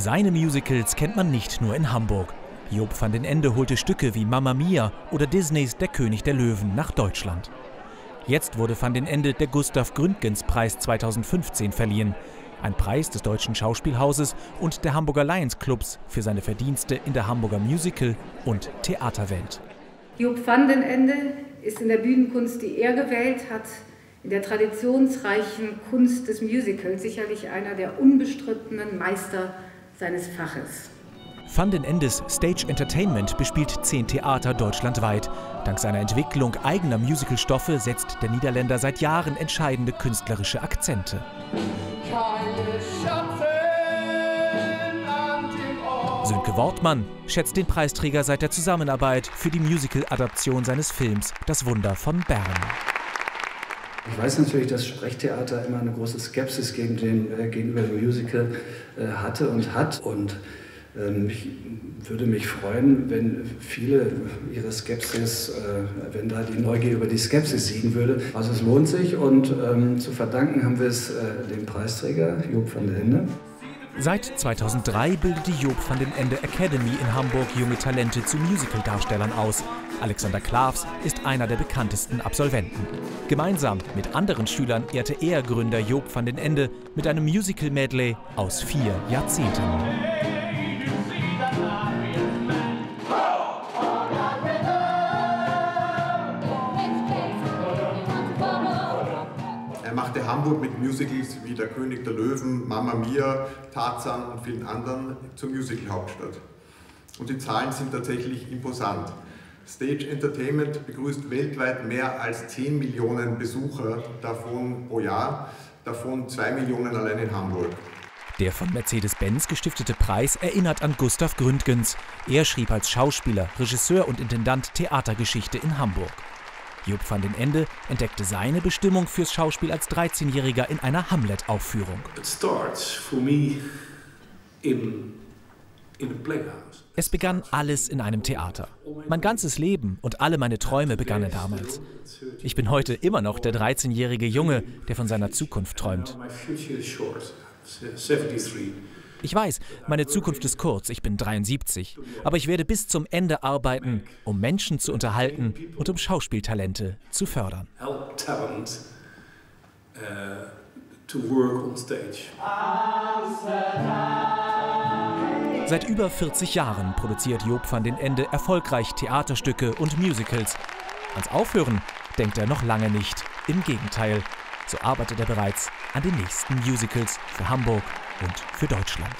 Seine Musicals kennt man nicht nur in Hamburg. Job van den Ende holte Stücke wie Mamma Mia oder Disneys Der König der Löwen nach Deutschland. Jetzt wurde van den Ende der Gustav Gründgens Preis 2015 verliehen. Ein Preis des Deutschen Schauspielhauses und der Hamburger Lions Clubs für seine Verdienste in der Hamburger Musical- und Theaterwelt. Job van den Ende ist in der Bühnenkunst, die er gewählt hat, in der traditionsreichen Kunst des Musicals sicherlich einer der unbestrittenen Meister seines Faches. Van den Endes Stage Entertainment bespielt zehn Theater deutschlandweit. Dank seiner Entwicklung eigener Musicalstoffe setzt der Niederländer seit Jahren entscheidende künstlerische Akzente. Sönke Wortmann schätzt den Preisträger seit der Zusammenarbeit für die Musical-Adaption seines Films Das Wunder von Bern. Ich weiß natürlich, dass Sprechtheater immer eine große Skepsis gegen den, äh, gegenüber dem Musical äh, hatte und hat. Und ähm, ich würde mich freuen, wenn viele ihre Skepsis, äh, wenn da die Neugier über die Skepsis siegen würde. Also es lohnt sich und ähm, zu verdanken haben wir es äh, dem Preisträger Job van der Ende. Seit 2003 bildet die Job van den Ende Academy in Hamburg junge Talente zu Musicaldarstellern aus. Alexander Klavs ist einer der bekanntesten Absolventen. Gemeinsam mit anderen Schülern ehrte er Gründer Job van den Ende mit einem Musical-Medley aus vier Jahrzehnten. Er machte Hamburg mit Musicals wie Der König der Löwen, Mamma Mia, Tarzan und vielen anderen zur Musical-Hauptstadt. Und die Zahlen sind tatsächlich imposant. Stage Entertainment begrüßt weltweit mehr als 10 Millionen Besucher davon pro Jahr, davon 2 Millionen allein in Hamburg. Der von Mercedes-Benz gestiftete Preis erinnert an Gustav Gründgens. Er schrieb als Schauspieler, Regisseur und Intendant Theatergeschichte in Hamburg. Job van den Ende entdeckte seine Bestimmung fürs Schauspiel als 13-Jähriger in einer Hamlet-Aufführung. Es begann alles in einem Theater. Mein ganzes Leben und alle meine Träume begannen damals. Ich bin heute immer noch der 13-jährige Junge, der von seiner Zukunft träumt. Ich weiß, meine Zukunft ist kurz, ich bin 73, aber ich werde bis zum Ende arbeiten, um Menschen zu unterhalten und um Schauspieltalente zu fördern. Seit über 40 Jahren produziert Job van den Ende erfolgreich Theaterstücke und Musicals. Ans Aufhören denkt er noch lange nicht. Im Gegenteil, so arbeitet er bereits an den nächsten Musicals für Hamburg und für Deutschland.